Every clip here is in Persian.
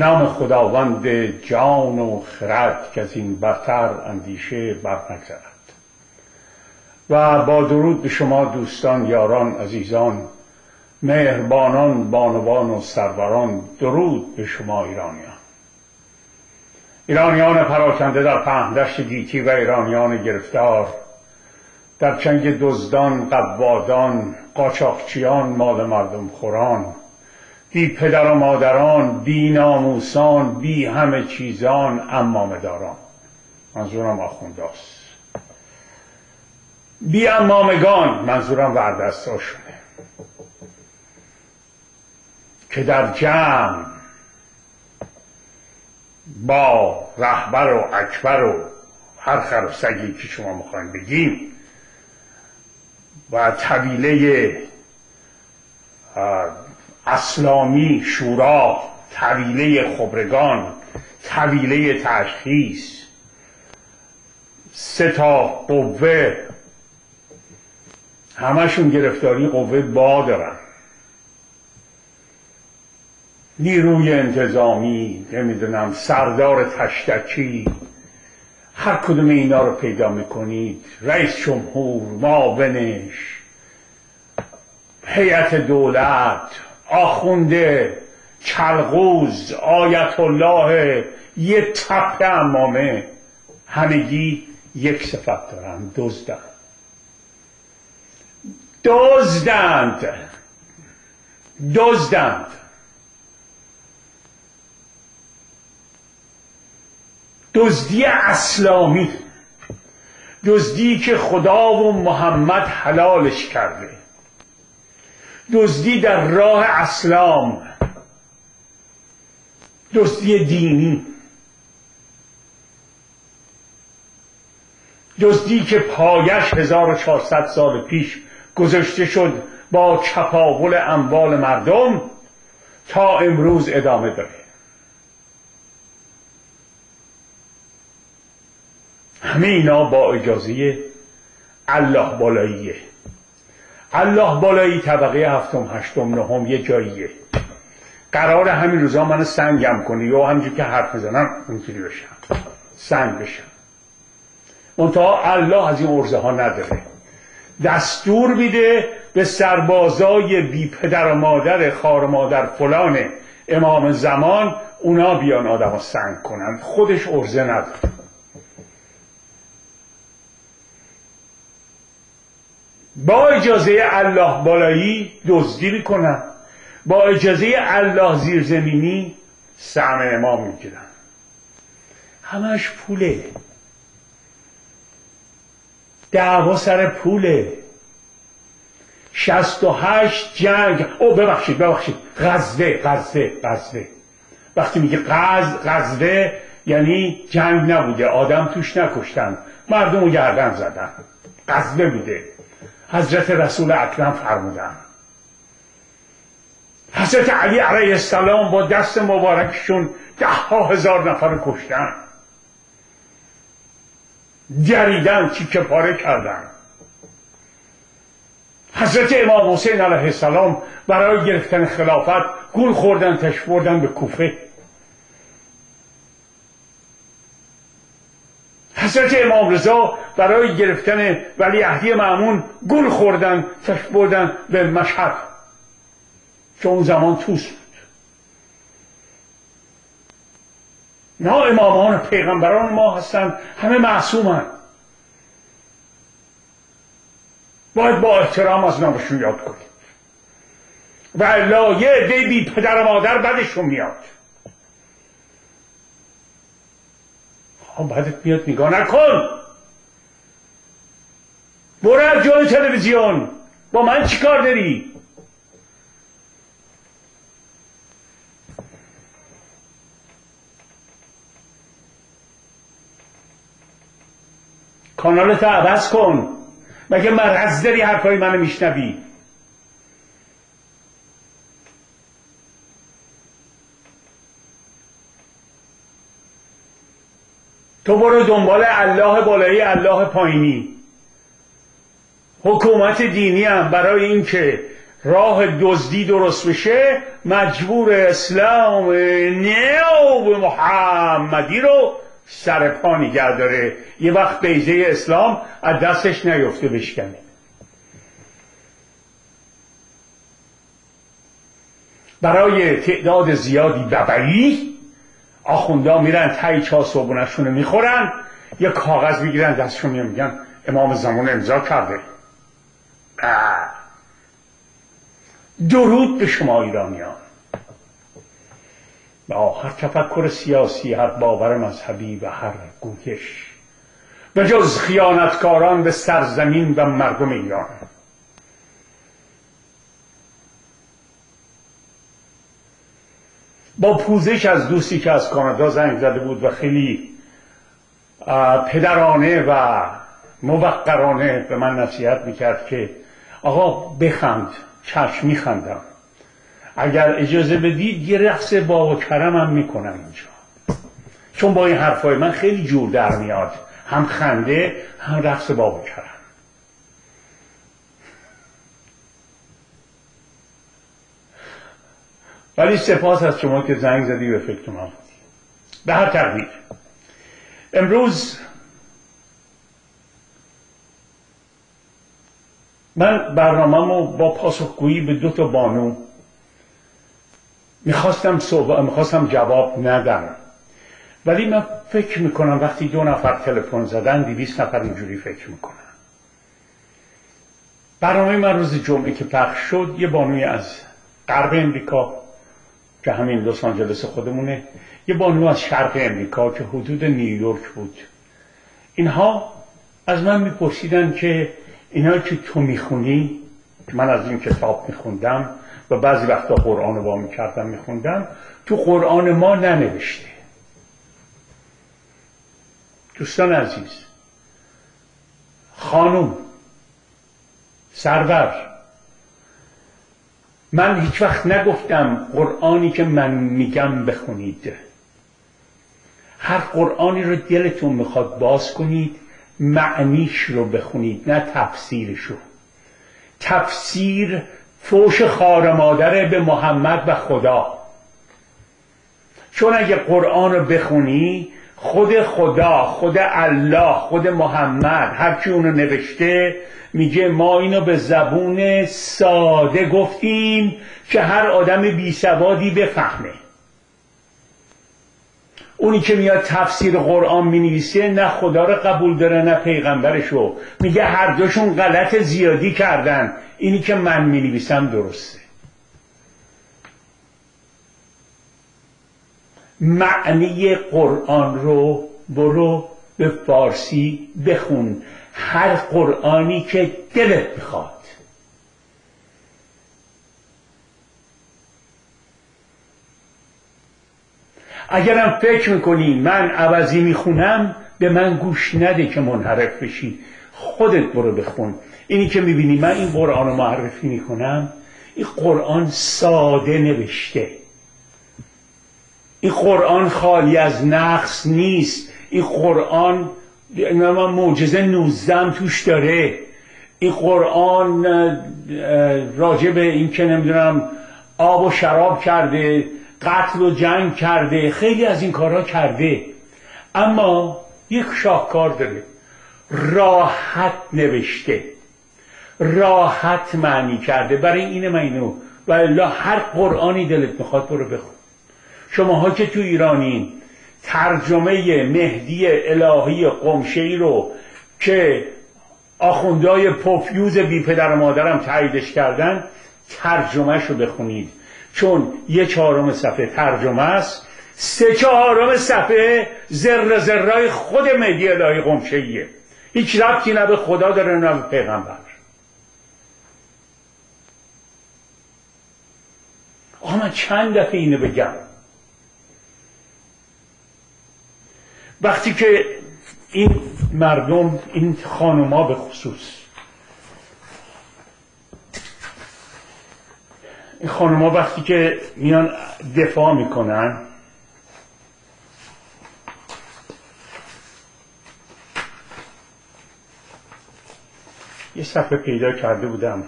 نام خداوند جان و خرد که از این برتر اندیشه بر نگذرد. و با درود به شما دوستان یاران عزیزان مهربانان بانوان و سروران درود به شما ایرانیان. ایرانیان پراکنده در پهندشت گیتی و ایرانیان گرفتار در چنگ دزدان قوادان قاچاقچیان مال مردم خوران بی پدر و مادران بی ناموسان بی همه چیزان امامه داران منظورم آخونداست. بی امامگان منظورم وردستا شده. که در جمع با رهبر و اکبر و هر خر و سگی که شما می‌خواین بگیم و طویله اسلامی شورا طویله خبرگان طویله تشخیص سه تا قوه. همشون گرفتاری قوه با دارن. نیروی انتظامی نمی‌دونم سردار تشتکی. هر کدوم اینا رو پیدا می‌کنید. رئیس جمهور معاونش هیئت دولت. آخونده چلغوز آیت الله یه تپه امامه. همگی یک صفت دارن دزدن. دزدند. دزدند. دزدی اسلامی. دزدی که خدا و محمد حلالش کرده. دزدی در راه اسلام. دزدی دینی. دزدی که پایش 1400 سال پیش گذاشته شد با چپاول اموال مردم تا امروز ادامه داره. همه اینا با اجازه الله بالاییه. الله بالایی طبقه هفتم هشتم نهم یه جاییه. قرار همین روزا منو سنگم کنی. یا همجور که حرف بزنم اونجوری بشم. سنگ بشم. منتها الله از این عرضه ها نداره. دستور میده به سربازای بی پدر و مادر خار مادر فلان امام زمان اونا بیان آدم سنگ کنن. خودش عرضه نداره. با اجازه الله بالایی دزدی می‌کنن با اجازه الله زیرزمینی سهم امام می‌گیرن همش پوله. دعوا سر پوله. شست و هشت جنگ. او ببخشید ببخشید. غزه غزه غزه وقتی میگه غز غزه یعنی جنگ نبوده. آدم توش نکشتن. مردم رو گردن زدن. غزه بوده. حضرت رسول اکرم فرمودن. حضرت علی علیه السلام با دست مبارکشون ده ها هزار نفر کشتن. جریدن که پاره کردن. حضرت امام حسین علیه السلام برای گرفتن خلافت گول خوردن تش بردن به کوفه. حضرت امام رضا برای گرفتن ولی عهدی معمون گل خوردن تش بردن به مشهد. اون زمان توس بود. نه امامان پیغمبران ما هستند همه معصومن. باید با احترام از نامشون یاد کنید. و الا یه عده بی پدر و مادر بدشون میاد. بعدت میاد نگاه نکن. برو از جای تلویزیون. با من چیکار داری؟ کانالت عوض کن. مگه مرض داری حرفای منو میشنوی؟ تو برو دنبال الله بالایی الله پایینی. حکومت دینی هم برای اینکه راه دزدی درست بشه مجبور اسلام نه محمدی رو سر پا نگه داره. یه وقت بیزه اسلام از دستش نیفته بشکنه. برای تعداد زیادی ببری آخونده میرن تایی چا صبحونشون می‌خورن یه کاغذ می‌گیرن دستشون میگن امام زمان امضا کرده. درود به شما ایرانیان. با هر تفکر سیاسی هر باور مذهبی و هر گویش به جز خیانتکاران به سرزمین و مردم ایران. با پوزش از دوستی که از کانادا زنگ زده بود و خیلی پدرانه و موقرانه به من نصیحت می‌کرد که آقا بخند چشم میخندم. اگر اجازه بدید یه رقص با و کرم هم می‌کنم اینجا. چون با این حرفای من خیلی جور در میاد. هم خنده هم رقص با و کرم. ولی سپاس از شما که زنگ زدی به فکر من به هر تقدیر. امروز من برنامه با پاسخگویی به دو تا بانو می‌خواستم, می‌خواستم جواب ندم. ولی من فکر می‌کنم وقتی دو نفر تلفن زدن دیویس نفر اینجوری فکر می‌کنن. برنامه من روز جمعه که پخش شد یه بانوی از غرب امریکا که همین لس آنجلس خودمونه. یه بانو از شرق امریکا که حدود نیویورک بود. اینها از من میپرسیدن که اینا که تو می‌خونی من از این کتاب میخوندم و بعضی وقتا قرآن با می‌کردم میخوندم تو قرآن ما ننوشته. دوستان عزیز خانوم سرور من هیچ وقت نگفتم قرآنی که من میگم بخونید. هر قرآنی رو دلتون می‌خواد باز کنید معنیش رو بخونید نه تفسیرشو. تفسیر فوش خار مادره به محمد و خدا. چون اگه قرآن رو بخونی خود خدا خود الله خود محمد هر کی اونو نوشته میگه ما اینو به زبون ساده گفتیم که هر آدم بی سوادی بفهمه. اونی که میاد تفسیر قرآن می نه خدا رو قبول داره نه پیغمبرشو. میگه هر دوشون غلط زیادی کردن. اینی که من می نویسم درسته. معنی قرآن رو برو به فارسی بخون. هر قرآنی که دلت بخواد. اگرم فکر می‌کنی من عوضی می‌خونم به من گوش نده که منحرف بشی. خودت برو بخون. اینی که می‌بینی من این قرآن رو معرفی می‌کنم این قرآن ساده نوشته. این قرآن خالی از نقص نیست. این قرآن معجزه نوزدم توش داره. این قرآن راجع به این که نمی‌دونم آب و شراب کرده قتل و جنگ کرده خیلی از این کارها کرده. اما یک شاهکار داره. راحت نوشته. راحت معنی کرده. برای این من اینو و هر قرآنی دلت می‌خواد برو بخون. شماها که تو ایرانین ترجمه مهدی الهی قمشهی رو که آخوندهای پوفیوز بی پدر و مادرم تاییدش کردن ترجمهش رو بخونید. چون یه چهارم صفحه ترجمه است سه چهارم صفحه زر زرای خود مهدی الهی قمشهیه هیچ ربطی نه به خدا داره نه به پیغمبر. آقا من چند دفعه اینو بگم. وقتی که این مردم این خانوما به خصوص این خانوما وقتی که میان دفاع می‌کنن یه صفحه پیدا کرده بودم.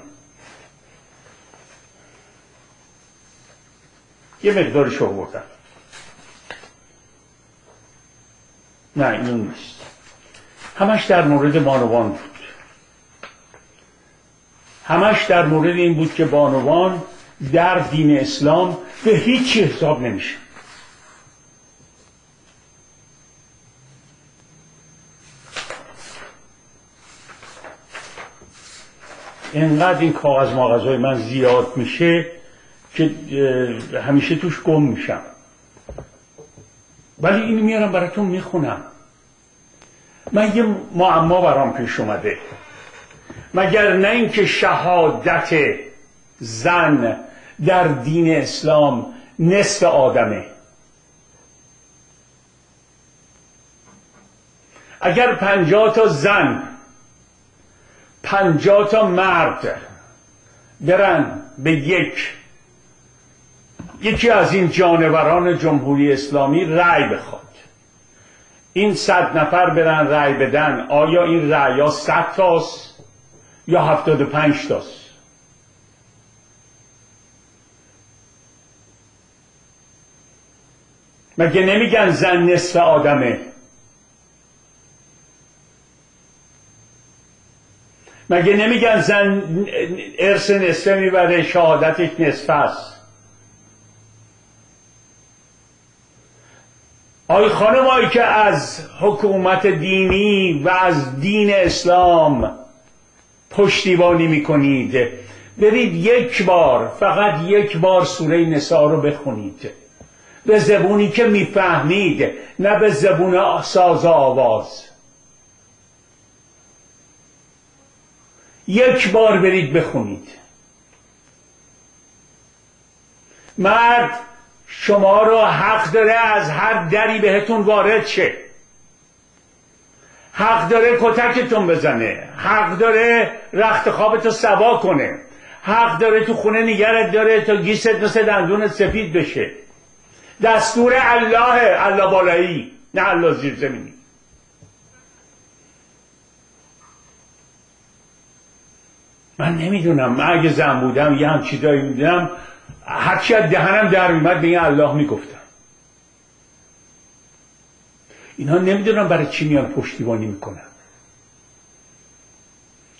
یه مقدارش آوردم نه این نیست. همش در مورد بانوان بود. همش در مورد این بود که بانوان در دین اسلام به هیچ حساب نمیشه انقدر این کاغذ ماغذهای من زیاد میشه که همیشه توش گم میشم. ولی این میارم براتون می‌خونم. من یه معما برام پیش اومده. مگر نه اینکه شهادت زن در دین اسلام نصف آدمه. اگر پنجاه تا زن پنجاه تا مرد برن به یک یکی از این جانوران جمهوری اسلامی رأی بخواد. این صد نفر برن رأی بدن. آیا این رأی ها صد تاست یا هفتاد و پنج تاست؟ مگه نمیگن زن نصف آدمه؟ مگه نمیگن زن ارث نصفه می‌بره شهادتش نصف است؟ آی خانمایی که از حکومت دینی و از دین اسلام پشتیبانی می‌کنید برید یک بار فقط یک بار سوره نسا رو بخونید. به زبونی که می‌فهمید نه به زبون ساز آواز. یک بار برید بخونید. مرد شما رو حق داره از هر دری بهتون وارد شه. حق داره کتکتون بزنه. حق داره رخت خوابتو سوا کنه. حق داره تو خونه نگرت داره تا گیست مثل دندونت سفید بشه. دستور الله الله بالایی نه الله زیر زمینی. من نمی‌دونم. من اگه زن بودم یه هم چیزایی می‌دونم هرچی از دهنم در میمد به این الله می‌گفتم. اینا نمی‌دونم برای چی میان پشتیبانی می‌کنن.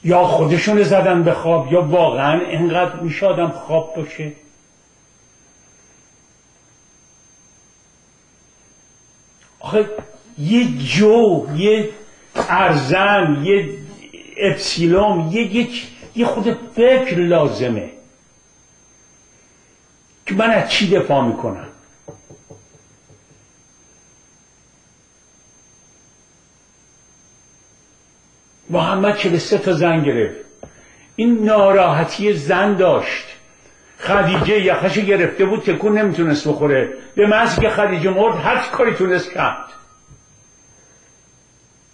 یا خودشون زدن به خواب یا واقعا انقدر میشه آدم خواب باشه؟ آخه یه جو یه ارزن یه اپسیلوم یه یک یه خود فکر لازمه. که من از چی دفاع می‌کنم؟ محمد سه تا زن گرفت. این ناراحتی زن داشت. خدیجه یخش گرفته بود تکون نمی‌تونست بخوره. به محض که خدیجه مرد هر کاری تونست کرد.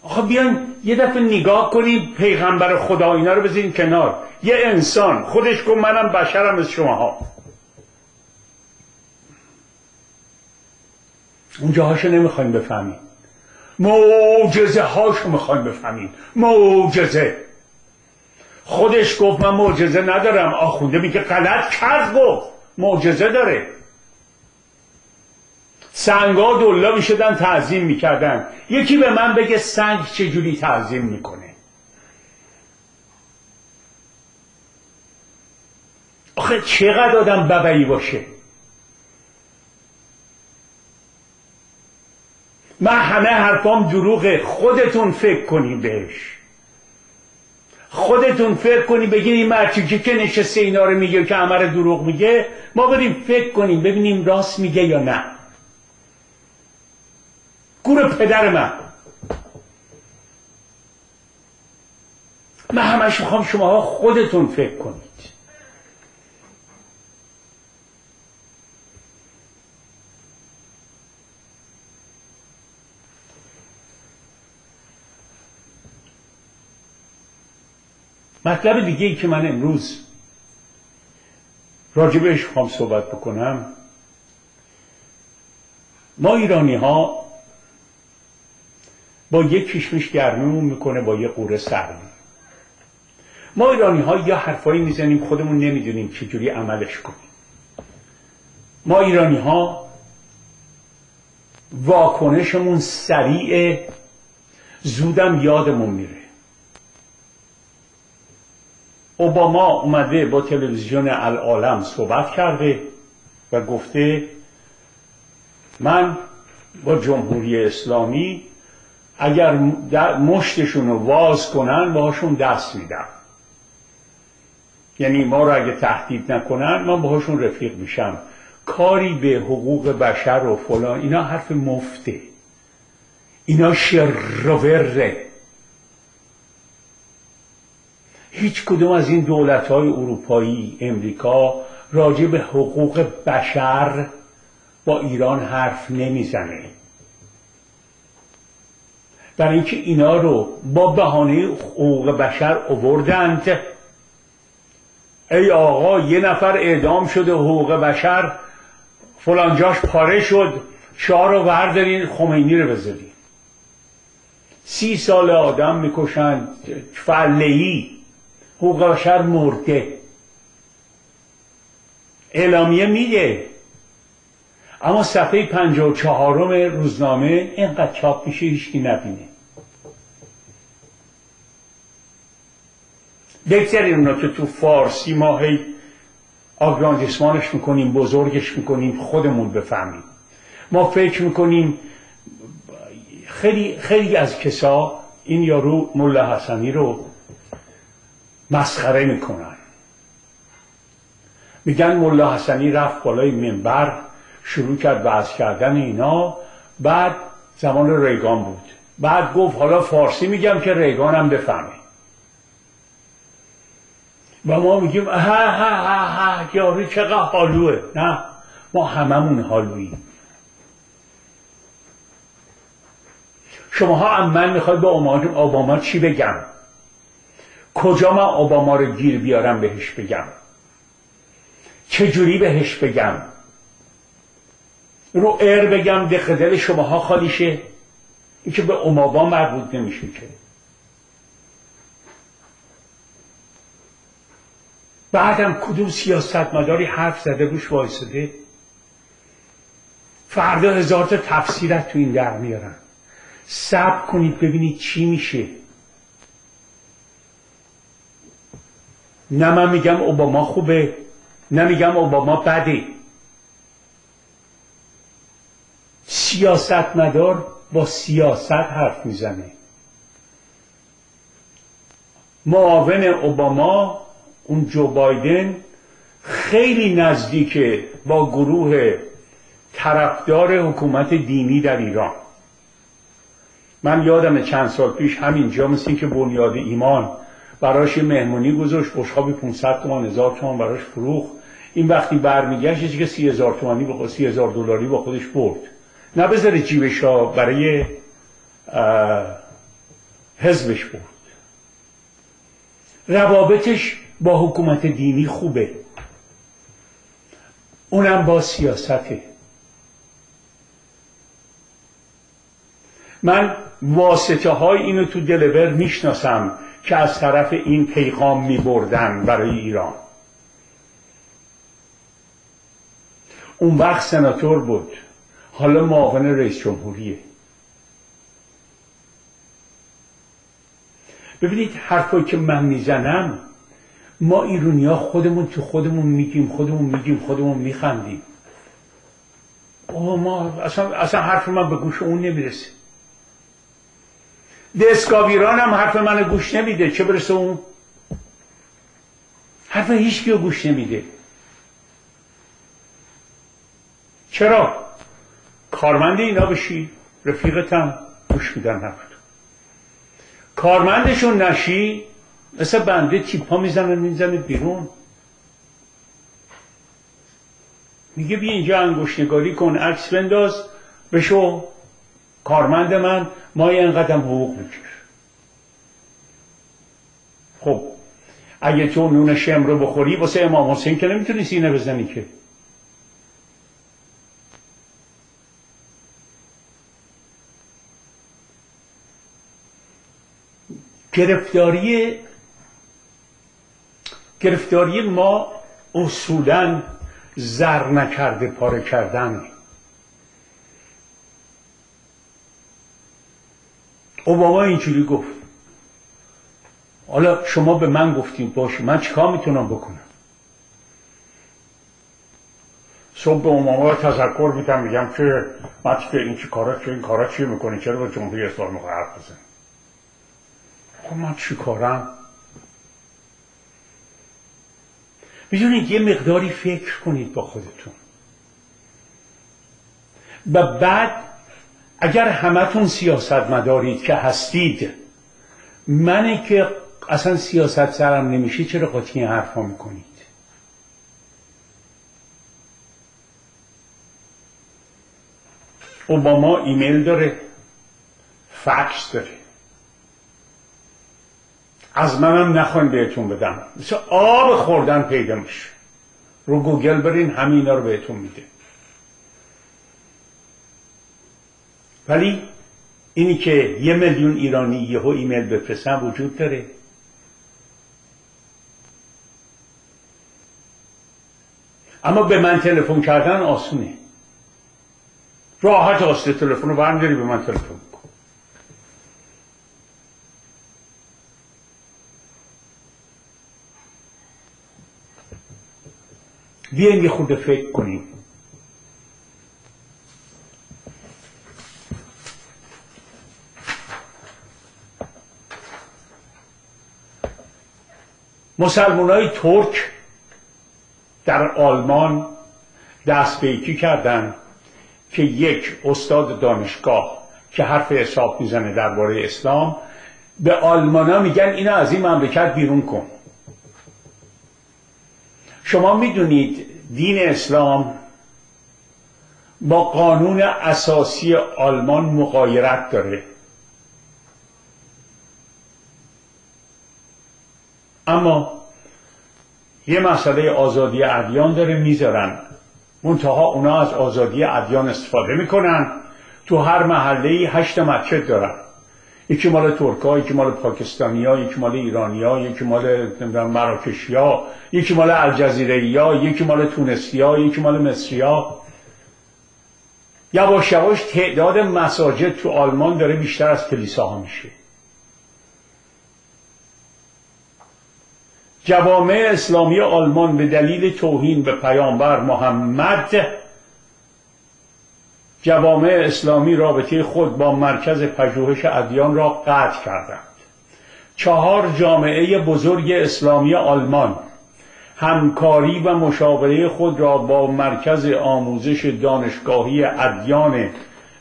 آخه بیان یه دفعه نگاه کنیم پیغمبر خدا اینا رو بزنین کنار. یه انسان خودش گفت منم بشرم از شماها. اون جاهاشو نمی‌خوایم بفهمیم. معجزه هاشو می‌خوایم بفهمیم. معجزه. خودش گفت من معجزه ندارم. آخونده میگه غلط کرد گفت. معجزه داره. سنگا دلا می‌شدن تعظیم می‌کردن. یکی به من بگه سنگ چجوری تعظیم می‌کنه؟ آخه چقدر آدم ببعی باشه؟ من همه حرفام دروغه. خودتون فکر کنیم بهش. خودتون فکر کنیم بگین این مرچیکی که نشسته اینا رو میگه که همه دروغ میگه. ما بریم فکر کنیم ببینیم راست میگه یا نه. گور پدر من. من همش می‌خوام شماها خودتون فکر کنید. مطلب دیگه ای که من امروز راجبش خواهم صحبت بکنم ما ایرانی ها با یک کشمش گرمیمون می‌کنه با یه قوره سرمی ما ایرانی ها یا حرفایی می‌زنیم خودمون نمی‌دونیم چجوری عملش کنیم. ما ایرانی ها واکنشمون سریع زودم یادمون میره. اوباما اومده با تلویزیون العالم صحبت کرده و گفته من با جمهوری اسلامی اگر مشتشون رو واز کنن باهاشون دست میدم. یعنی ما رو اگه تهدید نکنن من باهاشون رفیق میشم. کاری به حقوق بشر و فلان اینا حرف مفته. اینا شروره هیچ کدوم از این دولت های اروپایی امریکا راجع به حقوق بشر با ایران حرف نمی‌زنه. برای اینکه اینا رو با بهانه حقوق بشر اووردند ای آقا یه نفر اعدام شده حقوق بشر فلانجاش پاره شد شاه رو وردارین خمینی رو بذارین. سی سال آدم می‌کشند فلهی. حقوق بشر مرده. اعلامیه میگه. اما صفحه پنجاه و چهارم روزنامه اینقدر چاپ میشه هیچکی نبینه. بگذاریم اونا که تو فارسی ما هی آگراندیسمانش می‌کنیم بزرگش می‌کنیم خودمون بفهمیم. ما فکر می‌کنیم خیلی, خیلی از کسا این یارو ملا حسنی رو مسخره می‌کنن. میگن ملا حسنی رفت بالای منبر شروع کرد وعظ کردن اینا. بعد زمان ریگان بود. بعد گفت حالا فارسی میگم که ریگانم بفهمه. و ما میگیم ها ها ها ها یارو چقدر حالوه. نه ما هممون حالوییم شماها هم من می‌خواد به اوباما چی بگم؟ کجا من اوباما رو گیر بیارم بهش بگم؟ چجوری بهش بگم؟ رو ار بگم دق دل شماها خالی شه. این که به اوباما مربوط نمیشه که. بعدم کدوم سیاستمداری حرف زده روش وایساده؟ فردا هزار تا تفسیرت تو این در میارن. صبر کنید ببینید چی میشه. نه من میگم اوباما خوبه نه میگم اوباما بده. سیاستمدار با سیاست حرف می‌زنه. معاون اوباما اون جو بایدن خیلی نزدیکه با گروه طرفدار حکومت دینی در ایران. من یادم چند سال پیش همینجا مثل که بنیاد ایمان براش مهمونی گذاشت بشخابی 500 تومان هزار تومان براش فروخ این وقتی برمیگشت که سی هزار تومانی با سی هزار دلاری با خودش برد. نه بذاره جیبش برای حزبش برد. روابطش با حکومت دینی خوبه. اونم با سیاسته. من واسطه های اینو تو دلور می‌شناسم. که از طرف این پیغام می بردن برای ایران. اون وقت سناتور بود. حالا معاون رئیس جمهوریه. ببینید حرفایی که من می‌زنم ما ایرونیا خودمون تو خودمون میگیم خودمون میگیم خودمون میخندیم. ما اصلا, اصلا حرف من به گوش اون نمی‌رسه. دسکاویران هم حرف من گوش نمیده. چه برسه اون؟ حرف هیچ گوش نمیده. چرا؟ کارمند اینا بشی. رفیقتم. گوش میدن حرف کارمندشون نشی مثل بنده تیپ ها می‌زنن می‌زنه بیرون. میگه بیا اینجا انگشتنگاری کن عکس بنداز بشو. کارمند من ما اینقدر حقوق میگیر خب اگه تو نون شم رو بخوری واسه امام حسین که نمی‌تونی سینه بزنی که. گرفتاری گرفتاری ما اصولا زر نکرده پاره کردن. اوباما اینجوری گفت. حالا شما به من گفتیم باشه من چیکار می‌تونم بکنم؟ صبح به اوباما تذکر میدم میگم که من که این چی کارا چه این کارا چی می‌کنی؟ چرا به جمهوری اسلامی حرف بزن خب من چی کارم؟ می‌دونید یه مقداری فکر کنید با خودتون. و بعد اگر همتون سیاست مدارید که هستید منی که اصلا سیاست سرم نمیشه چرا این حرفا می‌کنید؟ اوباما ایمیل داره فکس داره. از منم نخواین بهتون بدم. مثل آب خوردن پیدا میشه. رو گوگل برین همینا رو بهتون میده. ولی اینی که یه میلیون ایرانی یهو ایمیل بفرستن وجود داره. اما به من تلفن کردن آسونه. راحت آسته تلفن رو برمیداری به من تلفن کن بیاین یه خود فکر کنیم. مسلمان های ترک در آلمان دست به کردن که یک استاد دانشگاه که حرف حساب می‌زنه درباره اسلام به آلمانا میگن اینا از این مملکت بیرون کن. شما می‌دونید دین اسلام با قانون اساسی آلمان مقایرت داره. اما یه مسئله آزادی ادیان داره می‌ذارن. منتها اونا از آزادی ادیان استفاده می‌کنن. تو هر محله هشت مسجد دارن. یکی مال ترکا یکی مال پاکستانی ها یکی مال ایرانی ها یکی مال مراکشی ها یکی مال الجزیره ها یکی مال تونسی ها یکی مال مصری ها یواش یواش تعداد مساجد تو آلمان داره بیشتر از کلیساها میشه. جوامع اسلامی آلمان به دلیل توهین به پیامبر محمد جوامع اسلامی رابطه خود با مرکز پژوهش ادیان را قطع کردند. چهار جامعه بزرگ اسلامی آلمان همکاری و مشاوره خود را با مرکز آموزش دانشگاهی ادیان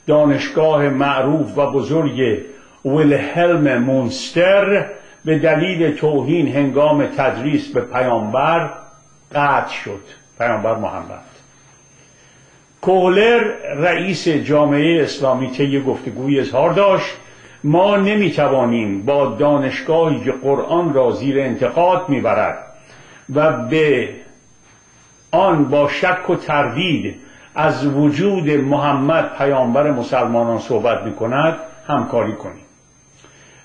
دانشگاه معروف و بزرگ ویلهلم مونستر به دلیل توهین هنگام تدریس به پیامبر قطع شد. پیامبر محمد. کوهلر رئیس جامعه اسلامی طی گفتگوی اظهار داشت ما نمی‌توانیم با دانشگاهی که قرآن را زیر انتقاد می‌برد و به آن با شک و تردید از وجود محمد پیامبر مسلمانان صحبت می‌کند همکاری کنیم.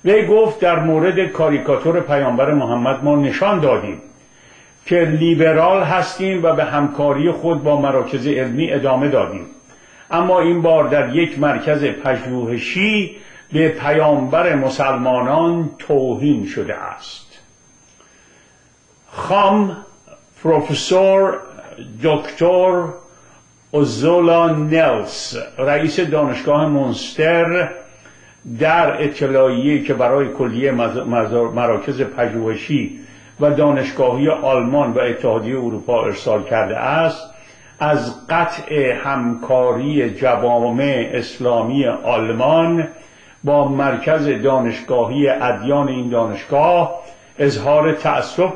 وی گفت در مورد کاریکاتور پیامبر محمد ما نشان دادیم که لیبرال هستیم و به همکاری خود با مراکز علمی ادامه دادیم. اما این بار در یک مرکز پژوهشی به پیامبر مسلمانان توهین شده است. خام پروفسور دکتر اوزولا نلس رئیس دانشگاه مونستر در اطلاعیه که برای کلیه مراکز پژوهشی و دانشگاهی آلمان و اتحادیه اروپا ارسال کرده است از قطع همکاری جوامع اسلامی آلمان با مرکز دانشگاهی ادیان این دانشگاه اظهار تعصب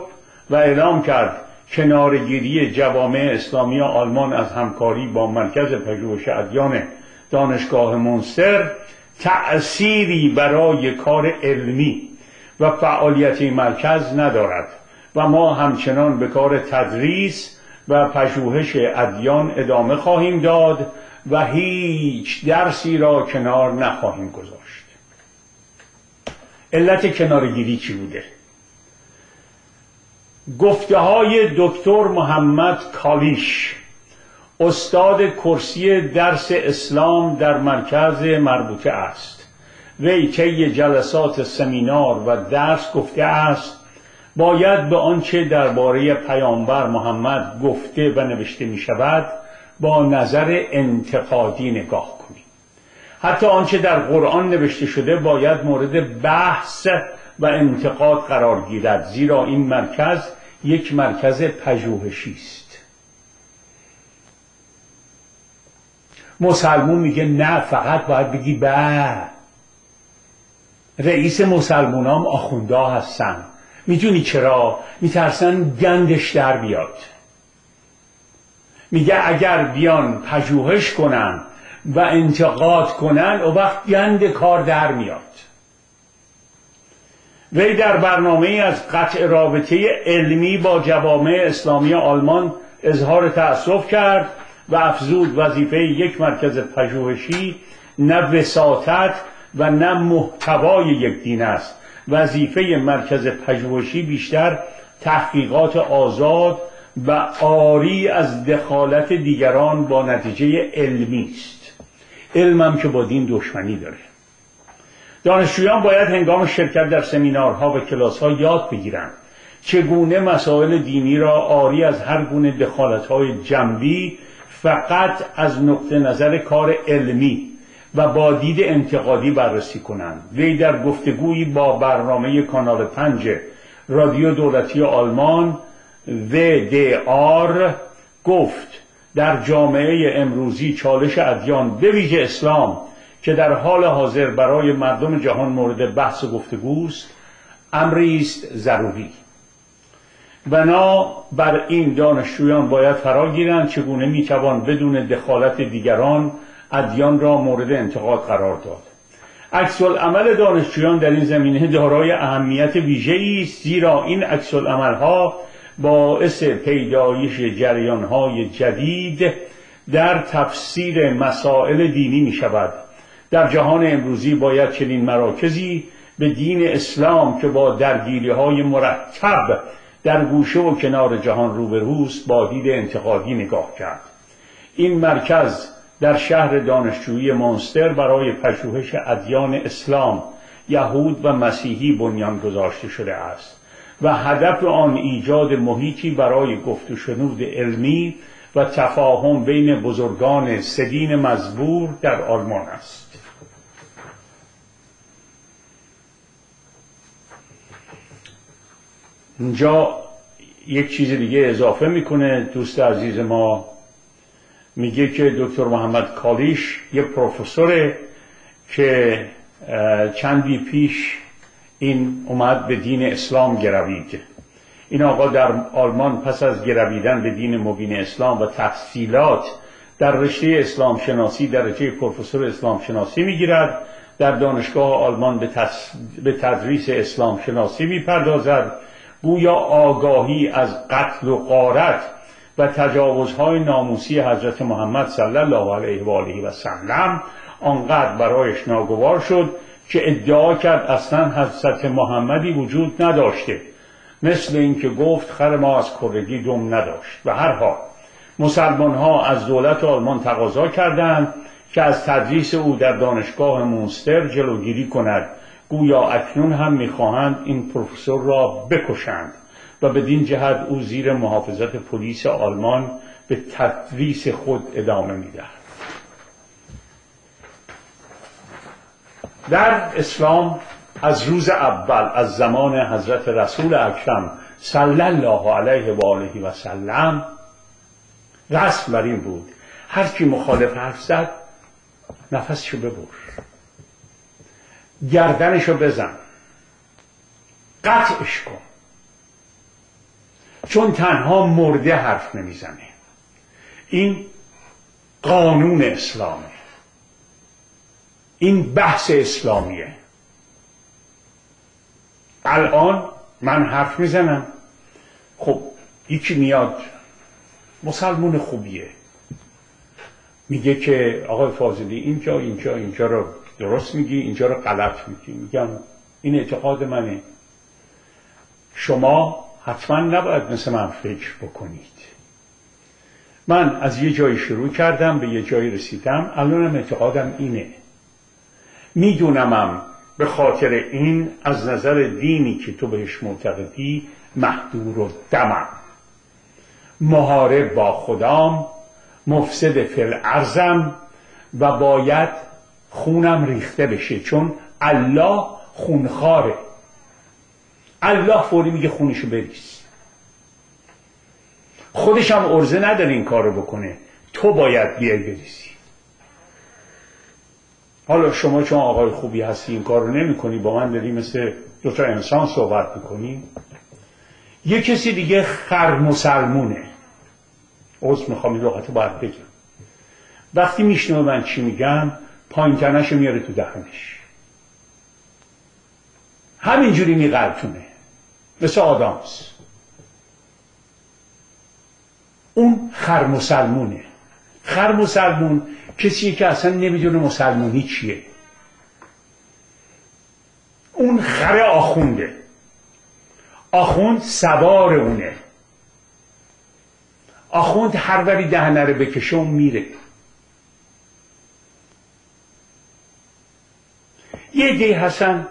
و اعلام کرد کنارگیری جوامع اسلامی آلمان از همکاری با مرکز پژوهش ادیان دانشگاه منستر تأثیری برای کار علمی و فعالیت مرکز ندارد و ما همچنان به کار تدریس و پژوهش ادیان ادامه خواهیم داد و هیچ درسی را کنار نخواهیم گذاشت. علت کنارگیری چی بوده؟ گفته های دکتر محمد کالیش استاد کرسی درس اسلام در مرکز مربوطه است. وی طی جلسات سمینار و درس گفته است باید به آنچه درباره پیامبر محمد گفته و نوشته می شود با نظر انتقادی نگاه کنیم. حتی آنچه در قرآن نوشته شده باید مورد بحث و انتقاد قرار گیرد زیرا این مرکز یک مرکز پژوهشی است. مسلمون میگه نه فقط باید بگی به. رئیس مسلمون هم آخونده هستن. می‌دونی چرا؟ میترسن گندش در بیاد. میگه اگر بیان پژوهش کنن و انتقاد کنن او وقت گند کار در میاد. وی در برنامه از قطع رابطه علمی با جوامع اسلامی آلمان اظهار تأسف کرد. و افزود وظیفه یک مرکز پژوهشی نه وساطت و نه محتوای یک دین است. وظیفه مرکز پژوهشی بیشتر تحقیقات آزاد و آری از دخالت دیگران با نتیجه علمی است. علمم که با دین دشمنی داره. دانشجویان باید هنگام شرکت در سمینارها و کلاسها یاد بگیرند چگونه مسائل دینی را آری از هر گونه دخالتهای جنبی فقط از نقطه نظر کار علمی و با دید انتقادی بررسی کنند. وی در گفتگویی با برنامه کانال پنج رادیو دولتی آلمان VDR گفت در جامعه امروزی چالش ادیان به ویژه اسلام که در حال حاضر برای مردم جهان مورد بحث و گفتگوست امری است ضروری. بنا بر این دانشجویان باید فرا گیرند چگونه می‌توان بدون دخالت دیگران ادیان را مورد انتقاد قرار داد. عکس عمل دانشجویان در این زمینه دارای اهمیت ویژه‌ای است زیرا این عکس ها باعث پیدایش های جدید در تفسیر مسائل دینی می شود در جهان امروزی باید چنین مراکزی به دین اسلام که با درگیری های مرتب در گوشه و کنار جهان روبروست با دید انتقادی نگاه کرد. این مرکز در شهر دانشجویی مونستر برای پژوهش ادیان اسلام یهود و مسیحی بنیان گذاشته شده است و هدف آن ایجاد محیطی برای گفت و شنود علمی و تفاهم بین بزرگان سدین مزبور در آلمان است. اینجا یک چیز دیگه اضافه می‌کنه. دوست عزیز ما میگه که دکتر محمد کالیش یه پروفسوره که چندی پیش این اومد به دین اسلام گروید. این آقا در آلمان پس از گرویدن به دین مبین اسلام و تحصیلات در رشته اسلام شناسی درجه پروفسور اسلام شناسی می‌گیرد. در دانشگاه آلمان به, به تدریس اسلام شناسی می‌پردازد. گویا آگاهی از قتل و قارت و تجاوزهای ناموسی حضرت محمد صلی الله علیه و آله و سلم آنقدر برایش ناگوار شد که ادعا کرد اصلا حضرت محمدی وجود نداشته مثل اینکه گفت خر ما از کرگی دم نداشت. و هر حال مسلمان ها از دولت آلمان تقاضا کردند که از تدریس او در دانشگاه مونستر جلوگیری کند گویا اکنون هم می‌خواهند این پروفسور را بکشند و بدین جهت او زیر محافظت پلیس آلمان به تدریس خود ادامه می‌دهد. در اسلام از روز اول از زمان حضرت رسول اکرم صلی الله علیه و آله و سلم رسم بر این بود هر کی مخالف حرف زد نفسشو ببر گردنشو بزن. قطعش کن. چون تنها مرده حرف نمی‌زنه. این قانون اسلامه این بحث اسلامیه. الان من حرف می‌زنم. خب یکی میاد مسلمون خوبیه. میگه که آقای فاضلی اینجا اینجا اینجا رو درست میگی؟ اینجا رو غلط میگی. میگم این اعتقاد منه. شما حتما نباید مثل من فکر بکنید. من از یه جایی شروع کردم به یه جایی رسیدم. الانم اعتقادم اینه. میدونمم به خاطر این از نظر دینی که تو بهش معتقدی محدور و دمم. محارب با خدام مفسد فل ارزم و باید خونم ریخته بشه چون الله خونخواره. الله فوری میگه خونشو بریز. خودش هم ارزه نداره این کارو بکنه. تو باید بیای بریزی. حالا شما چون آقای خوبی هستی این کار رو نمی کنی با من داری مثل دو تا انسان صحبت می‌کنی؟ یه کسی دیگه خر مسلمونه. عوض می‌خوام این لغت باید بگم. وقتی میشنوه من چی میگم پایین تنش میاره تو دهنش. همینجوری میقلتونه مثل آدامس اون خر مسلمونه خر مسلمون کسی که اصلا نمی‌دونه مسلمونی چیه. اون خر آخونده. آخوند سوار اونه. آخوند هر وری دهنه رو بکشه اون میره. یه دی هستن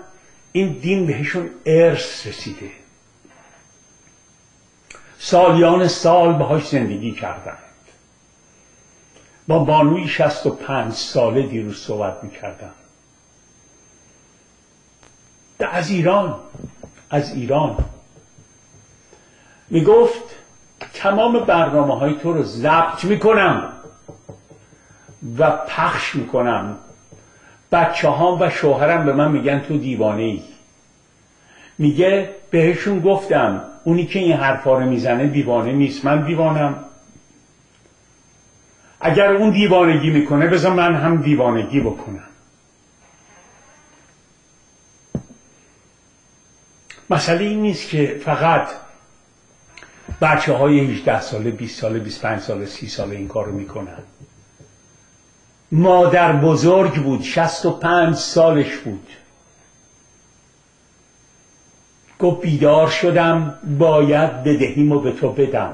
این دین بهشون ارث رسیده. سالیان سال باهاش زندگی کردند. با بانوی شست و پنج ساله دیروز صحبت می‌کردم. از ایران از ایران. می‌گفت تمام برنامه های تو رو ضبط می‌کنم و پخش می‌کنم. بچه ها و شوهرم به من میگن تو دیوانه ای میگه بهشون گفتم اونی که این حرفا رو می‌زنه دیوانه نیست من دیوانم. اگر اون دیوانگی می‌کنه بذار من هم دیوانگی بکنم. مسئله این نیست که فقط بچه های 18 ساله 20 ساله 25 ساله 30 ساله این کار رو می‌کنن. مادر بزرگ بود 65 سالش بود. گفت بیدار شدم باید بدهیمو به تو بدم.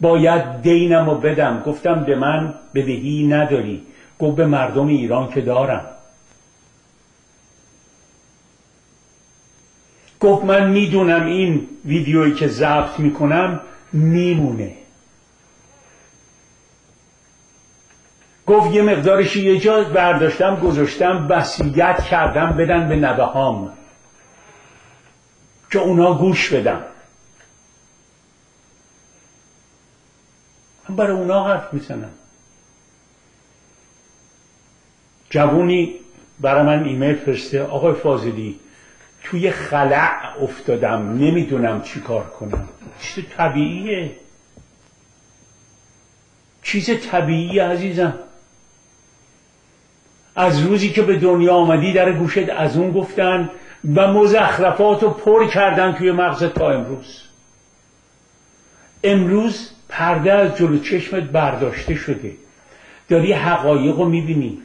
باید دینم رو بدم. گفتم به من بدهی نداری. گفت به مردم ایران که دارم. گفت من می‌دونم این ویدیویی که ضبط می‌کنم میمونه. گفت یه مقدارش یه جا برداشتم گذاشتم وسیعت کردم بدن به نبه هام که اونا گوش بدم من برای اونا حرف می‌زنم. جوونی برای من ایمیل فرسته آقای فاضلی توی خلع افتادم نمی‌دونم چی کار کنم. چیز طبیعیه. چیز طبیعی عزیزم. از روزی که به دنیا آمدی در گوشت از اون گفتن و مزخرفات رو پر کردن توی مغزت تا امروز. امروز پرده از جلو چشمت برداشته شده. داری حقایق رو می‌بینی.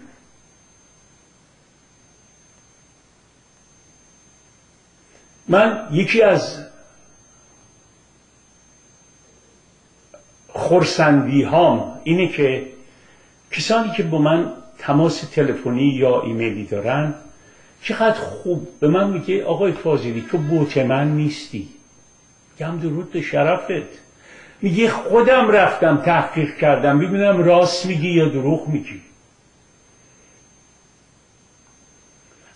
من یکی از خورسندی هام اینه که کسانی که با من تماس تلفنی یا ایمیلی دارن چقدر خوب. به من میگه آقای فاضلی تو بوت من نیستی. گم درود به شرفت. میگه خودم رفتم تحقیق کردم. ببینم راست میگی یا دروغ میگی.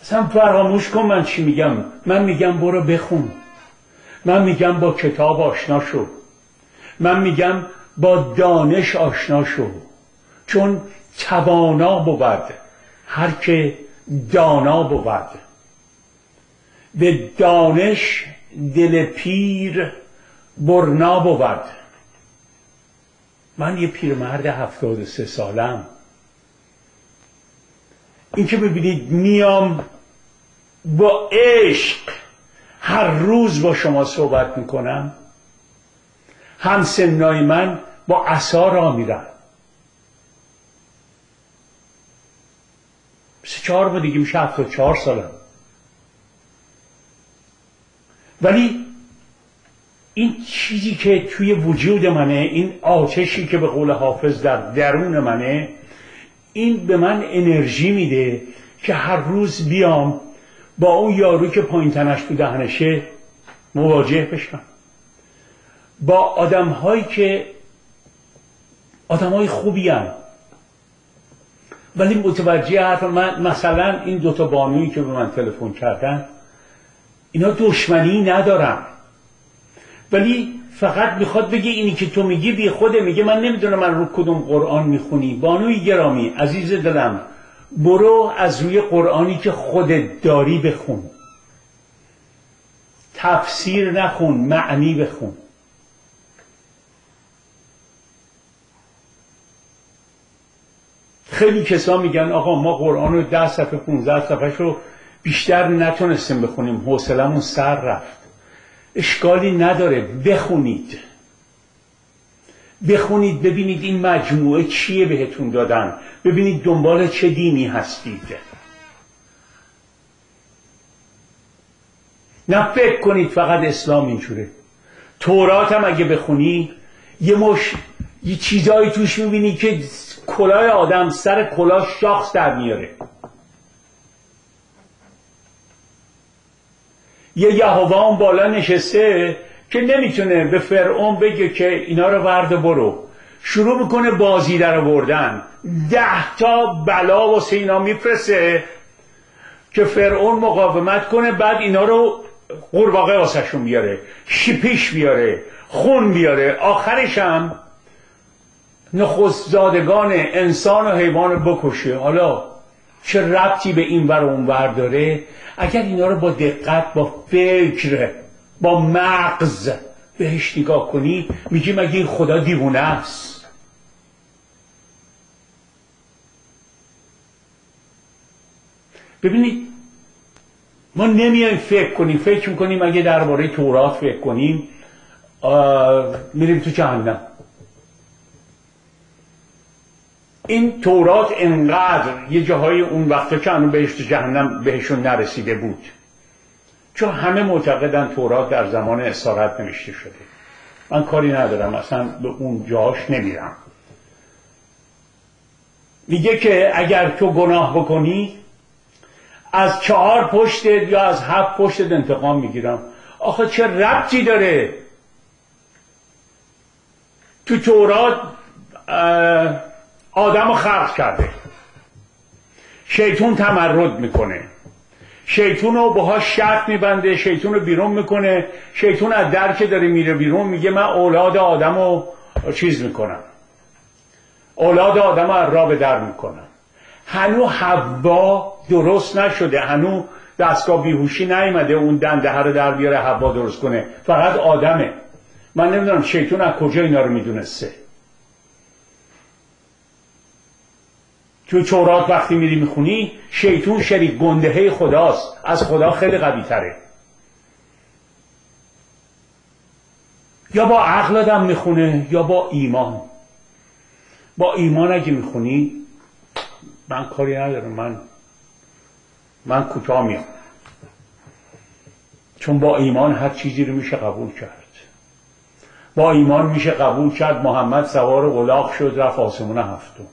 اصلا فراموش کن من چی میگم. من میگم برو بخون. من میگم با کتاب آشنا شو. من میگم با دانش آشنا شو. چون توانا بود. هر که دانا بود. به دانش دل پیر برنا بود. من یه پیرمرد هفتاد و سه سالم. این که ببینید میام با عشق هر روز با شما صحبت می‌کنم. هم سنای من با عصا را میرن. سه چهار با دیگه میشه هفتاد چهار سالم ولی این چیزی که توی وجود منه این آتشی که به قول حافظ در درون منه این به من انرژی میده که هر روز بیام با اون یارو که پایین تنش تو دهنشه مواجه بشم با آدم هایی که آدم های خوبی هم. ولی متوجه حرف من مثلا این دوتا بانویی که به من تلفن کردن اینا دشمنی ندارم ولی فقط می‌خواد بگه اینی که تو میگی بی خوده میگه من نمی‌دونم من رو کدوم قرآن می‌خونی. بانوی گرامی عزیز دلم برو از روی قرآنی که خودت داری بخون. تفسیر نخون معنی بخون. خیلی کسا میگن آقا ما قرآن رو ده صفحه 15 صفحه رو بیشتر نتونستیم بخونیم. حوصلمون سر رفت. اشکالی نداره. بخونید. بخونید ببینید این مجموعه چیه بهتون دادن. ببینید دنبال چه دینی هستید. نه فکر کنید فقط اسلام اینجوره. تورات هم اگه بخونی یه مش یه چیزایی توش می‌بینی که کلاه آدم سر کلاه شاخص در میاره. یه یهوه بالا نشسته که نمی‌تونه به فرعون بگه که اینا رو ورد برو. شروع می‌کنه بازی در آوردن. ده تا بلا و سینا میفرسه که فرعون مقاومت کنه بعد اینا رو قورباغه واسهشون بیاره. شیپیش بیاره خون بیاره. آخرش هم نخست زادگان انسان و حیوان بکشه. حالا چه ربطی به این ور اون ور داره؟ اگر اینا رو با دقت با فکر با مغز بهش نگاه کنی میگی مگه این خدا دیوونه است؟ ببینید ما نمیایم فکر کنیم. فکر می‌کنیم اگه درباره تورات فکر کنیم میریم تو جهنم. این تورات انقدر یه جاهای اون وقتا که هنو بهشت جهنم بهشون نرسیده بود. چون همه معتقدن تورات در زمان اسارت نوشته شده. من کاری ندارم اصلا به اون جاهاش نمیرم. میگه که اگر تو گناه بکنی از چهار پشتت یا از هفت پشتت انتقام می‌گیرم. آخه چه ربطی داره؟ تو تورات آدم رو خلق کرده. شیطون تمرد می‌کنه. شیطون رو باهاش شرط میبنده شیطون رو بیرون می‌کنه. شیطون از در که داره میره بیرون میگه من اولاد آدم رو چیز می‌کنم. اولاد آدم رو را به در می‌کنم. هنو حوا درست نشده هنو دستگاه بیهوشی نیومده اون دنده رو در بیاره حوا درست کنه. فقط آدمه. من نمی‌دونم شیطون از کجا اینا رو می‌دونسته. تو چورات وقتی میری می‌خونی شیطون شریک گندهه خداست. از خدا خیلی قوی تره یا با عقل آدم می‌خونه یا با ایمان. با ایمان اگه می‌خونی من کاری ندارم. من من کوتاه میام. چون با ایمان هر چیزی رو میشه قبول کرد. با ایمان میشه قبول کرد. محمد سوار غلاق شد رفت آسمون هفتم.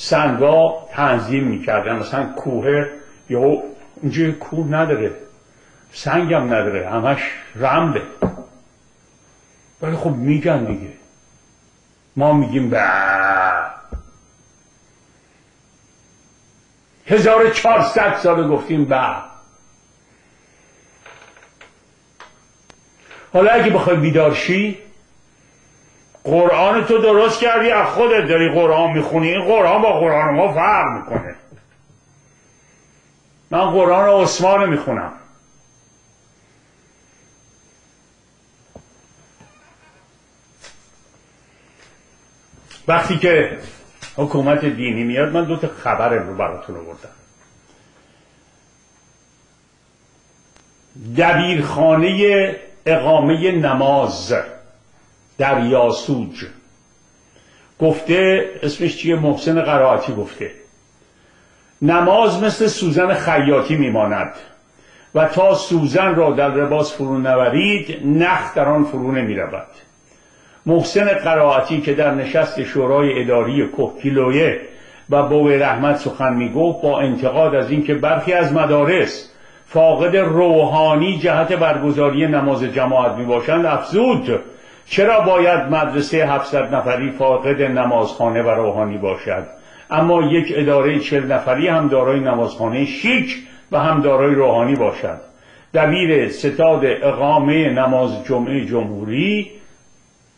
سنگا تنظیم می‌کردن مثلا کوه یا اونجا کوه نداره سنگم نداره همش رمله. ولی خب میگن دیگه. ما میگیم به هزار چهارصد سال گفتیم به حالا اگه بخوای بیدارشی قرآن تو درست کردی از خودت داری قرآن می‌خونی. این قرآن با قرآن ما فرق می‌کنه. من قرآن عثمان می‌خونم. وقتی که حکومت دینی میاد من دو تا خبر رو براتون آوردم. دبیرخانه اقامه نماز. در یاسوج. گفته اسمش چیه؟ محسن قرائتی گفته. نماز مثل سوزن خیاطی میماند. و تا سوزن را در لباس فرو نورید نخ در آن فرو نمی رود محسن قرائتی که در نشست شورای اداری کهکیلویه و بوی رحمت سخن می‌گفت با انتقاد از اینکه برخی از مدارس فاقد روحانی جهت برگزاری نماز جماعت می باشند افزود چرا باید مدرسه 700 نفری فاقد نمازخانه و روحانی باشد؟ اما یک اداره چل نفری هم دارای نمازخانه شیک و هم دارای روحانی باشد. دبیر ستاد اقامه نماز جمعه جمهوری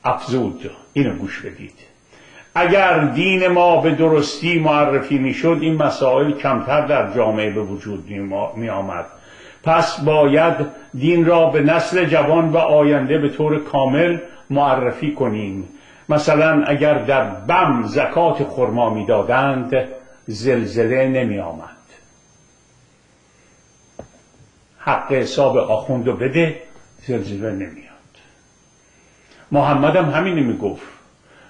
افزود. اینو گوش بدید. اگر دین ما به درستی معرفی می‌شد این مسائل کمتر در جامعه به وجود می آمد پس باید دین را به نسل جوان و آینده به طور کامل معرفی کنیم. مثلا اگر در بم زکات خرما می‌دادند زلزله نمی آمد حق حساب آخوند و بده زلزله نمیاد محمد هم همینی می‌گفت.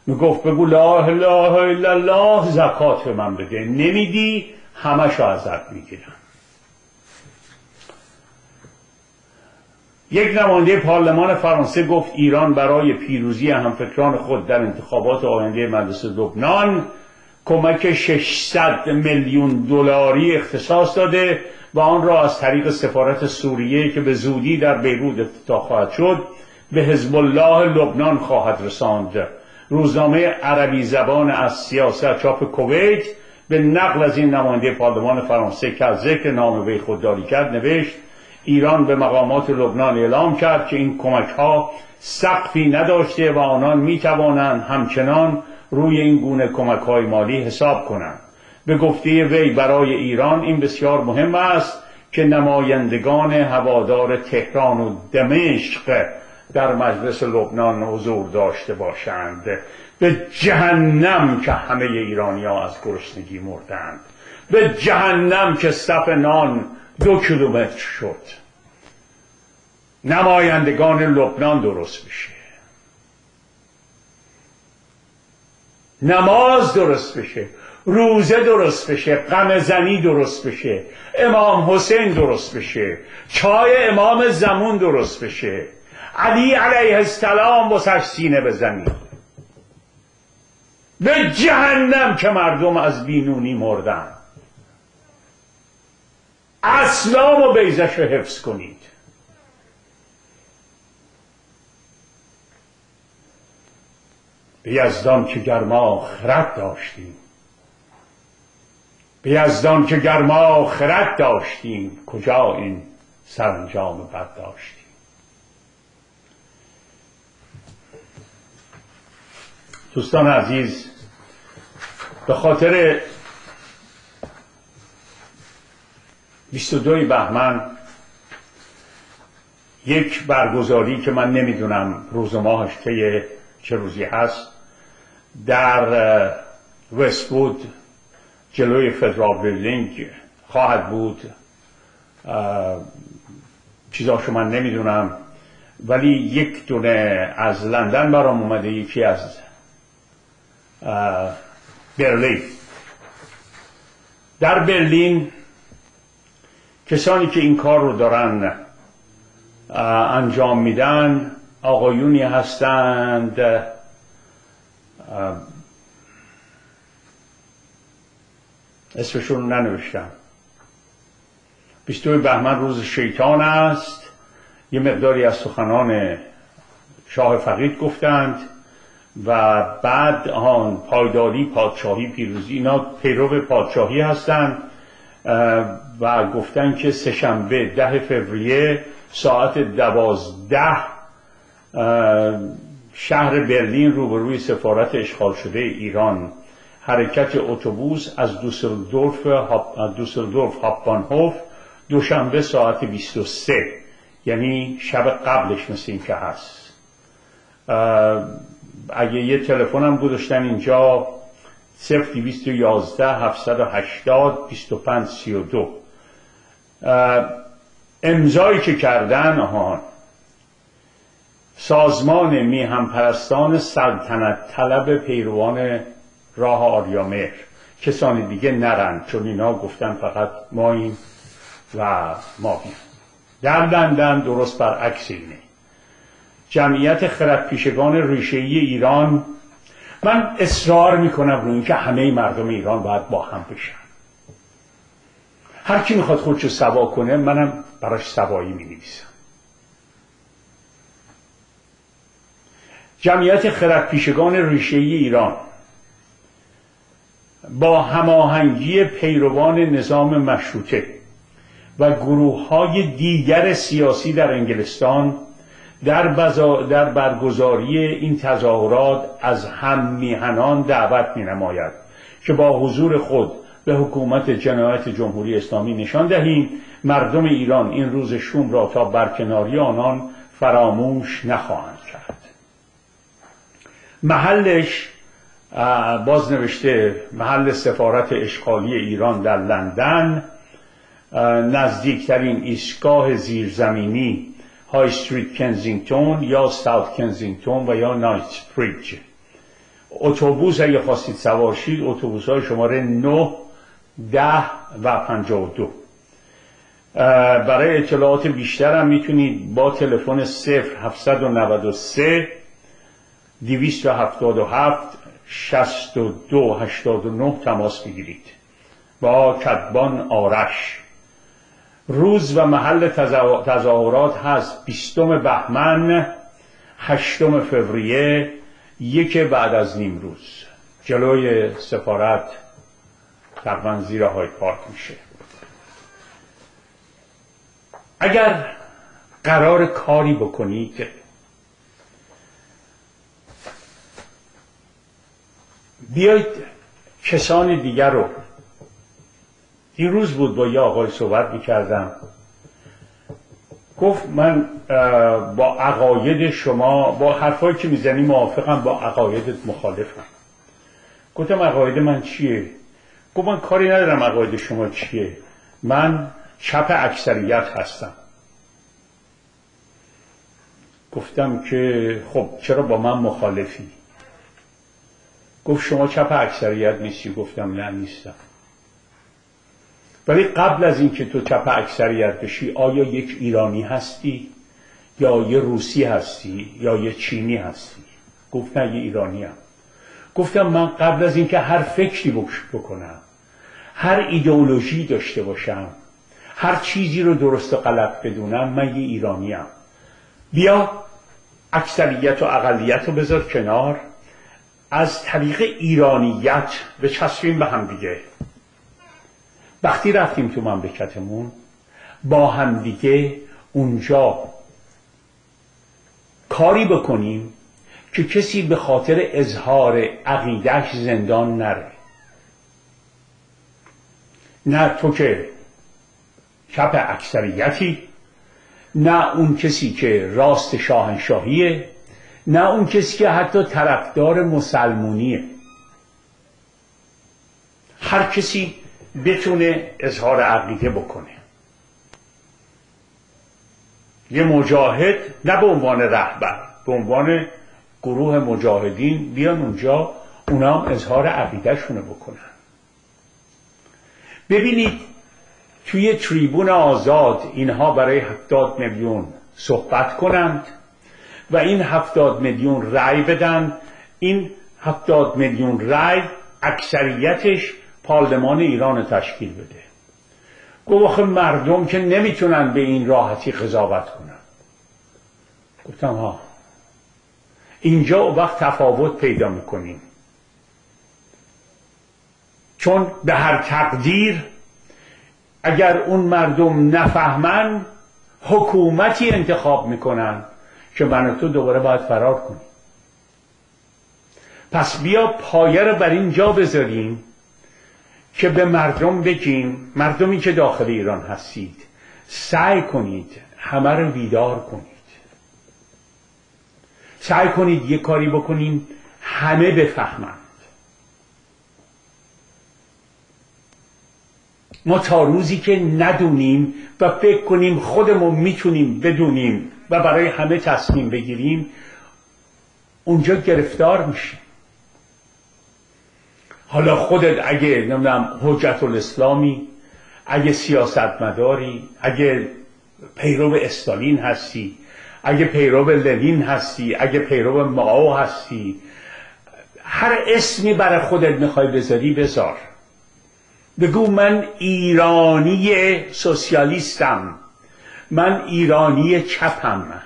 می‌گفت بگو لا اله الا الله زکات من بده. نمیدی همشو ازت می‌گیرم. یک نماینده پارلمان فرانسه گفت ایران برای پیروزی همفکران خود در انتخابات آینده مجلس لبنان کمک 600 میلیون دلاری اختصاص داده و آن را از طریق سفارت سوریه که به زودی در بیروت افتتاح خواهد شد به حزب الله لبنان خواهد رساند. روزنامه عربی زبان از سیاست چاپ کویت به نقل از این نماینده پارلمان فرانسه که از ذکر نام وی خودداری کرد نوشت ایران به مقامات لبنان اعلام کرد که این کمک ها سقفی نداشته و آنان می توانند همچنان روی این گونه کمک های مالی حساب کنند. به گفته وی برای ایران این بسیار مهم است که نمایندگان هوادار تهران و دمشق در مجلس لبنان حضور داشته باشند. به جهنم که همه ایرانی ها از گرسنگی مردند. به جهنم که صف نان دو کیلومتر شد. نمایندگان لبنان درست بشه نماز درست بشه روزه درست بشه غم زنی درست بشه امام حسین درست بشه چای امام زمون درست بشه علی علیه السلام با سینه بزنی. به جهنم که مردم از بینونی مردن. اسلام و بیزش رو حفظ کنید. به یزدان که گرما خرد داشتیم. به یزدان که گرما خرد داشتیم کجا این سرانجام بد داشتیم؟ دوستان عزیز به خاطر 22 بهمن یک برگزاری که من نمی‌دونم روز ماهش طی چه روزی هست در وستبود جلوی فدرال بیلدینگ خواهد بود. چیزاشو من نمی‌دونم ولی یک دونه از لندن برام اومده یکی از برلین. در برلین کسانی که این کار رو دارن انجام میدن آقایونی هستند اسمشون ننوشتم. بیستوی بهمن روز شیطان است. یه مقداری از سخنان شاه فقید گفتند و بعد آن پایداری پادشاهی پیروزی اینا پیرو پادشاهی هستند. و گفتن که سهشنبه ده فوریه ساعت دوازده شهر برلین روبروی سفارت اشغال شده ایران. حرکت اتوبوس از دوسلدورف دوسلدورف هاپبانهوف دوشنبه ساعت 23 یعنی شب قبلش مثل این که هست. اگه یه تلفنم گذاشتن اینجا 0211 780 25 32 امضایی که کردن آهان سازمان میهم پرستان سلطنت طلب پیروان راه آریامهر کسانی دیگه نرن چون اینا گفتن فقط ماییم و ما در لندن درست برعکس اینه. جمعیت خردپیشگان ریشهای ایران من اصرار می‌کنم روی اینکه همه مردم ایران باید با هم بشن. هر کی می‌خواد خودشو سوا کنه منم براش سوایی می نویسم جمعیت خردپیشگان ریشهای ایران با هماهنگی پیروان نظام مشروطه و گروه های دیگر سیاسی در انگلستان در, در برگزاری این تظاهرات از هم میهنان دعوت می نماید که با حضور خود به حکومت جنایت جمهوری اسلامی نشان دهیم. مردم ایران این روز شوم را تا برکناری آنان فراموش نخواهند کرد. محلش باز نوشته محل سفارت اشغالی ایران در لندن نزدیکترین ایستگاه زیرزمینی های استریت کنزینگتون یا ساوت کنزینگتون و یا نایت بریج اتوبوس اگه خواستید سوارشید اتوبوس های شماره 9 ده و 52 برای اطلاعات بیشتر هم می‌تونید با تلفن 0793 277 62 89 تماس بگیرید. با کتبان آرش. روز و محل تظاهرات هست. بیستم بهمن هشتم فوریه یک بعد از نیم روز. جلوی سفارت تقریبا زیر های پارک میشه. اگر قرار کاری بکنید بیایید کسان دیگر رو دیروز بود با یه آقای صحبت می‌کردم. گفت من با عقاید شما با حرفایی که می‌زنی موافقم با عقایدت مخالفم. گفتم عقاید من چیه؟ گفت من کاری ندارم عقاید شما چیه. من چپ اکثریت هستم. گفتم که خب چرا با من مخالفی؟ گفت شما چپ اکثریت نیستی؟ گفتم نه نیستم. ولی قبل از اینکه تو چپ اکثریت بشی آیا یک ایرانی هستی؟ یا یه روسی هستی؟ یا یه چینی هستی؟ گفت نه یه ایرانی هم. گفتم من قبل از اینکه هر فکری بکنم هر ایدئولوژی داشته باشم هر چیزی رو درست و غلط بدونم من یه ایرانی هم. بیا اکثریت و اقلیت رو بذار کنار. از طریق ایرانیت به چسبیم به هم دیگه. وقتی رفتیم تو مملکتمون با همدیگه اونجا کاری بکنیم که کسی به خاطر اظهار عقیدهش زندان نره. نه تو که چپ اکثریتی نه اون کسی که راست شاهنشاهیه نه اون کسی که حتی طرفدار مسلمونیه. هر کسی بتونه اظهار عقیده بکنه. یه مجاهد نه به عنوان رهبر به عنوان گروه مجاهدین بیان اونجا اونا هم اظهار عقیدهشونه بکنن. ببینید توی تریبون آزاد اینها برای هفتاد میلیون صحبت کنند و این هفتاد میلیون رأی بدن. این هفتاد میلیون رأی اکثریتش پارلمان ایران تشکیل بده. گفت مردم که نمی‌تونن به این راحتی قضاوت کنن. گفتم ها اینجا وقت تفاوت پیدا می‌کنیم. چون به هر تقدیر اگر اون مردم نفهمن حکومتی انتخاب می‌کنن که من تو دوباره باید فرار کنیم. پس بیا پایه رو بر این جا بذاریم. که به مردم بگیم مردمی که داخل ایران هستید سعی کنید همه رو بیدار کنید. سعی کنید یه کاری بکنیم همه بفهمند. ما تا روزی که ندونیم و فکر کنیم خودمون می‌تونیم بدونیم و برای همه تصمیم بگیریم اونجا گرفتار میشیم. حالا خودت اگه نمی‌دونم حجت الاسلامی اگه سیاستمداری اگه پیرو استالین هستی اگه پیرو لنین هستی اگه پیرو ماو هستی هر اسمی برای خودت می‌خوای بذاری بذار. بگو من ایرانی سوسیالیستم من ایرانی چپم.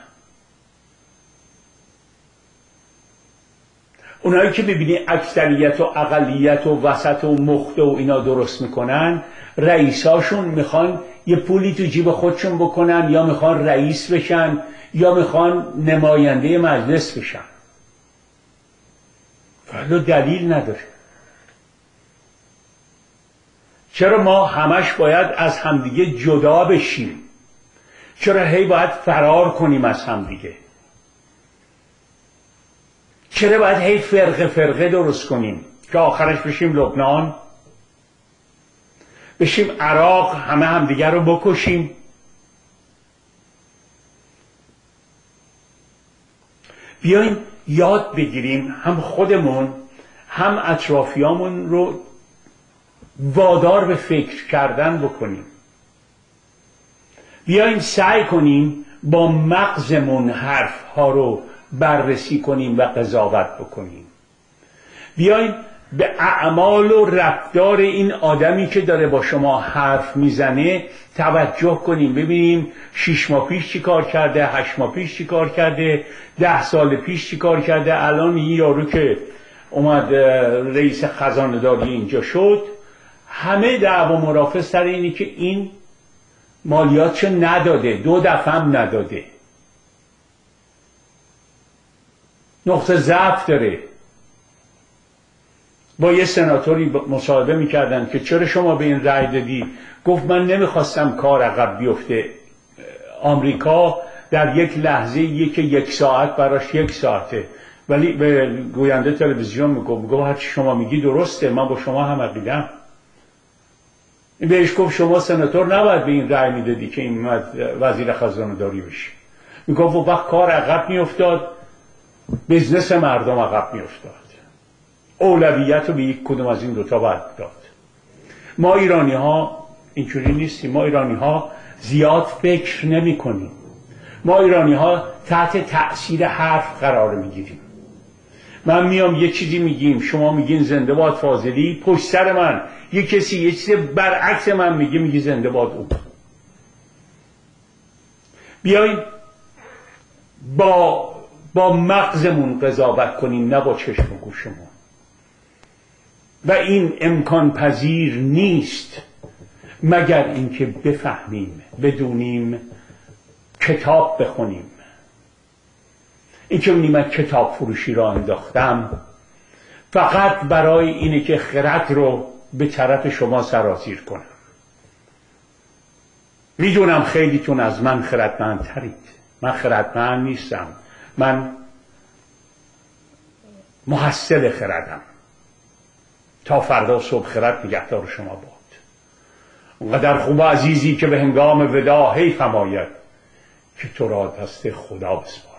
اونایی که ببینی اکثریت و اقلیت و وسط و مخته و اینا درست می‌کنن رئیساشون می‌خوان یه پولی تو جیب خودشون بکنن یا می‌خوان رئیس بشن یا می‌خوان نماینده مجلس بشن. ولی دلیل نداره. چرا ما همش باید از همدیگه جدا بشیم؟ چرا هی باید فرار کنیم از همدیگه؟ چرا باید هی فرقه فرقه درست کنیم؟ که آخرش بشیم لبنان بشیم عراق همه همدیگه رو بکشیم. بیایم یاد بگیریم هم خودمون هم اطرافیامون رو وادار به فکر کردن بکنیم. بیایم سعی کنیم با مغزمون حرف ها رو بررسی کنیم و قضاوت بکنیم. بیایم به اعمال و رفتار این آدمی که داره با شما حرف می‌زنه توجه کنیم. ببینیم شیش ماه پیش چی کار کرده هشت ماه پیش چی کار کرده ده سال پیش چی کار کرده. الان این یارو که اومد رئیس خزانه داری اینجا شد همه دعوا مرافع سر اینی که این مالیاتشو نداده دو دفعه هم نداده. نقطه ضعف داره. با یه سناتوری مصاحبه می‌کردن که چرا شما به این رأی دادی؟ گفت من نمی‌خواستم کار عقب بیفته. آمریکا در یک لحظه یک یک ساعت براش یک ساعته. ولی به گوینده تلویزیون میگو میگو هرچی شما میگی درسته من با شما هم عقیدم. بهش گفت شما سناتور نباید به این رأی می‌دادی که این وزیر خزانه داری بشی می‌گفت وقت کار عقب میافتاد. بزنس مردم عقب میافتاد. اولویت رو به یک کدوم از این دوتا باید داد. ما ایرانی ها اینجوری نیستیم. ما ایرانی ها زیاد فکر نمی کنیم ما ایرانی ها تحت تأثیر حرف قرار می‌گیریم. من میام یه چیزی میگیم شما میگین زنده باد فاضلی پشت سر من یه کسی یه چیز برعکس من میگه میگی زنده باد او. بیاین با با مغزمون قضاوت کنیم نه با چشم و گوشمون و این امکان پذیر نیست مگر اینکه بفهمیم بدونیم کتاب بخونیم. این که من کتاب فروشی را انداختم فقط برای اینه که خرد رو به طرف شما سرازیر کنم. می‌دونم خیلیتون از من خردمندترید. من خردمند نیستم. من محصل خردم. تا فردا صبح خرد نگهدار شما باد. اونقدر خوب عزیزی که به هنگام ودا حیف که تو را دست خدا بسپار